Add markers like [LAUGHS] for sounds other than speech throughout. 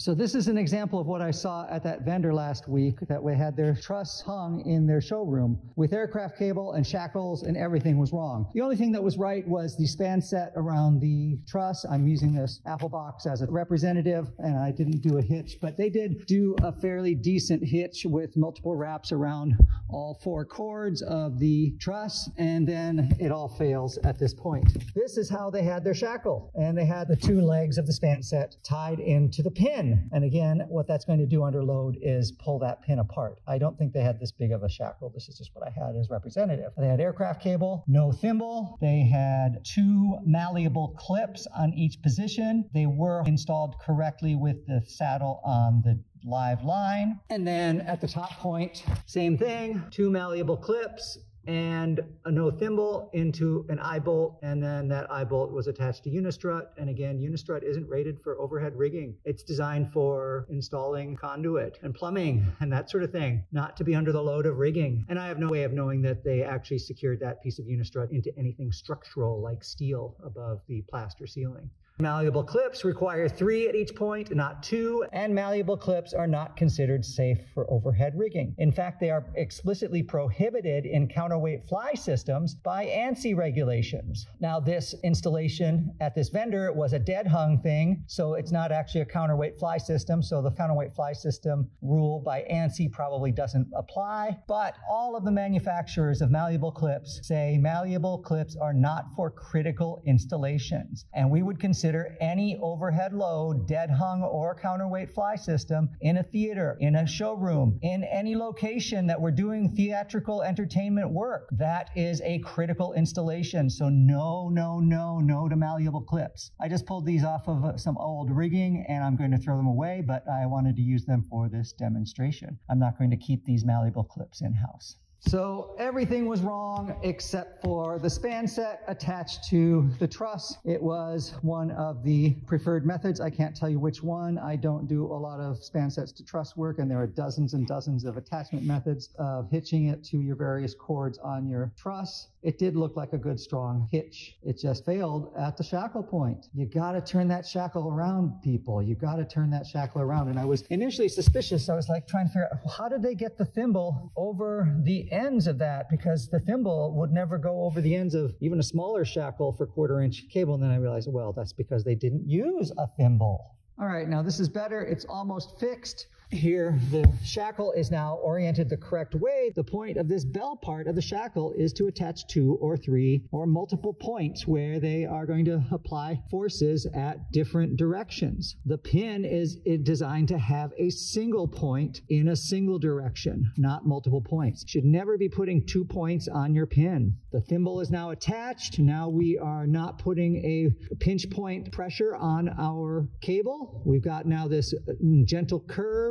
So this is an example of what I saw at that vendor last week that we had their truss hung in their showroom with aircraft cable and shackles and everything was wrong. The only thing that was right was the span set around the truss. I'm using this Apple box as a representative and I didn't do a hitch, but they did do a fairly decent hitch with multiple wraps around all four chords of the truss and then it all fails at this point. This is how they had their shackle and they had the two legs of the span set tied into the pin pin. And again, what that's going to do under load is pull that pin apart. I don't think they had this big of a shackle. This is just what I had as representative. They had aircraft cable, no thimble. They had two malleable clips on each position. They were installed correctly with the saddle on the live line. And then at the top point, same thing, two malleable clips, and a no thimble into an eye bolt, and then that eye bolt was attached to Unistrut. And again, Unistrut isn't rated for overhead rigging. It's designed for installing conduit and plumbing [LAUGHS] and that sort of thing, not to be under the load of rigging. And I have no way of knowing that they actually secured that piece of Unistrut into anything structural like steel above the plaster ceiling. Malleable clips require three at each point, not two, and malleable clips are not considered safe for overhead rigging. In fact, they are explicitly prohibited in counterweight fly systems by ANSI regulations. Now, this installation at this vendor was a dead hung thing, so it's not actually a counterweight fly system, so the counterweight fly system rule by ANSI probably doesn't apply, but all of the manufacturers of malleable clips say malleable clips are not for critical installations, and we would consider consider any overhead load, dead hung or counterweight fly system in a theater, in a showroom, in any location that we're doing theatrical entertainment work. That is a critical installation. So no, no, no, no to malleable clips. I just pulled these off of some old rigging and I'm going to throw them away, but I wanted to use them for this demonstration. I'm not going to keep these malleable clips in house. So everything was wrong except for the span set attached to the truss. It was one of the preferred methods. I can't tell you which one. I don't do a lot of span sets to truss work, and there are dozens and dozens of attachment methods of hitching it to your various chords on your truss. It did look like a good strong hitch. It just failed at the shackle point. You got to turn that shackle around, people. You got to turn that shackle around. And I was initially suspicious. I was like trying to figure out how did they get the thimble over the ends of that? Because the thimble would never go over the ends of even a smaller shackle for quarter inch cable. And then I realized, well, that's because they didn't use a thimble. All right, now this is better. It's almost fixed. Here, the shackle is now oriented the correct way. The point of this bell part of the shackle is to attach two or three or multiple points where they are going to apply forces at different directions. The pin is designed to have a single point in a single direction, not multiple points. Should never be putting two points on your pin. The thimble is now attached. Now we are not putting a pinch point pressure on our cable. We've got now this uh, gentle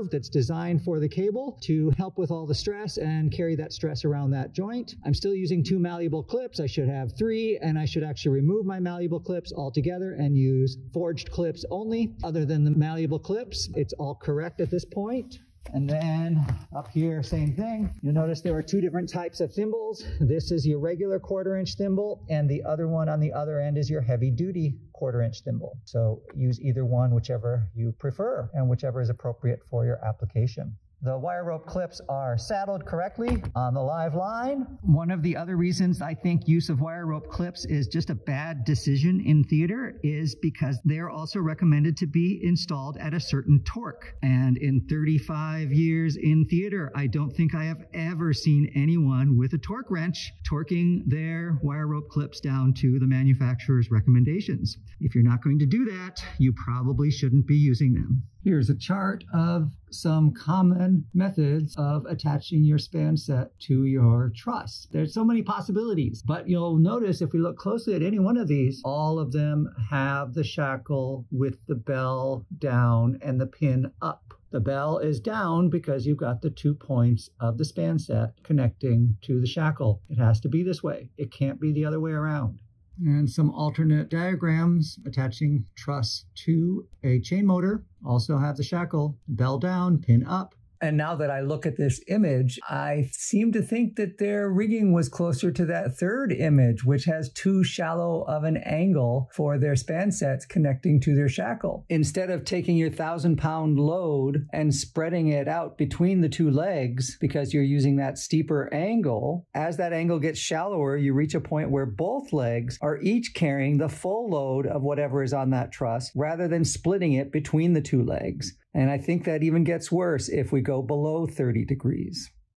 curve that's designed for the cable to help with all the stress and carry that stress around that joint. I'm still using two malleable clips. I should have three, and I should actually remove my malleable clips altogether and use forged clips only. Other than the malleable clips, it's all correct at this point. And then up here, same thing. You'll notice there are two different types of thimbles. This is your regular quarter inch thimble, and the other one on the other end is your heavy duty quarter inch thimble. So use either one, whichever you prefer, and whichever is appropriate for your application. The wire rope clips are saddled correctly on the live line. One of the other reasons I think use of wire rope clips is just a bad decision in theater is because they're also recommended to be installed at a certain torque. And in 35 years in theater, I don't think I have ever seen anyone with a torque wrench torquing their wire rope clips down to the manufacturer's recommendations. If you're not going to do that, you probably shouldn't be using them. Here's a chart of some common methods of attaching your span set to your truss. There's so many possibilities, but you'll notice if we look closely at any one of these, all of them have the shackle with the bell down and the pin up. The bell is down because you've got the two points of the span set connecting to the shackle. It has to be this way. It can't be the other way around and some alternate diagrams attaching truss to a chain motor. Also have the shackle, bell down, pin up, And now that I look at this image, I seem to think that their rigging was closer to that third image, which has too shallow of an angle for their span sets connecting to their shackle. Instead of taking your thousand pound load and spreading it out between the two legs because you're using that steeper angle, as that angle gets shallower, you reach a point where both legs are each carrying the full load of whatever is on that truss rather than splitting it between the two legs. And I think that even gets worse if we go below 30 degrees.